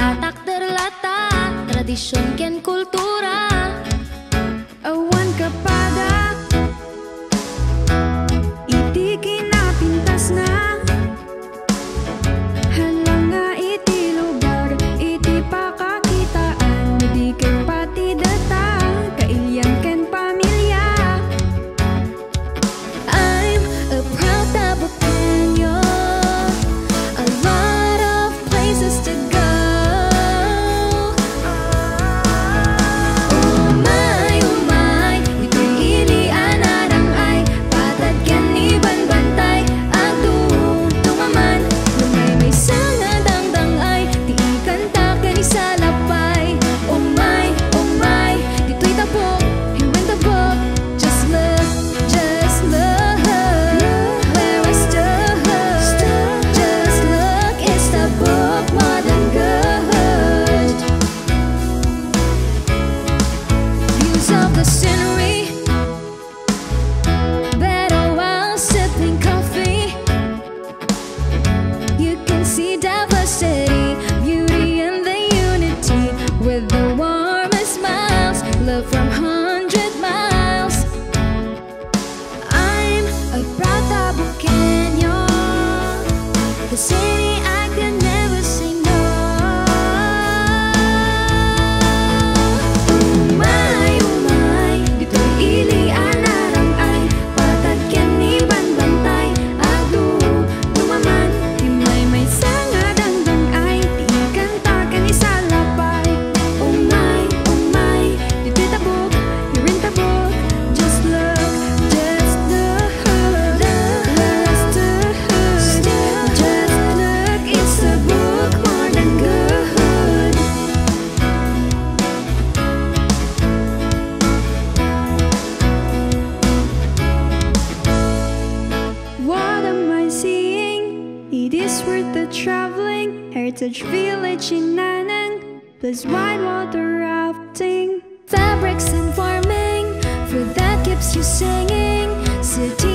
Tatak terlata, tradisyon ken kultura. the scenery. Better while sipping coffee. You can see diversity Beauty and the unity. With the warmest smiles Love from home. worth the traveling. Heritage Village in Nanang Plus whitewater rafting. Fabrics and farming Food that keeps you singing. City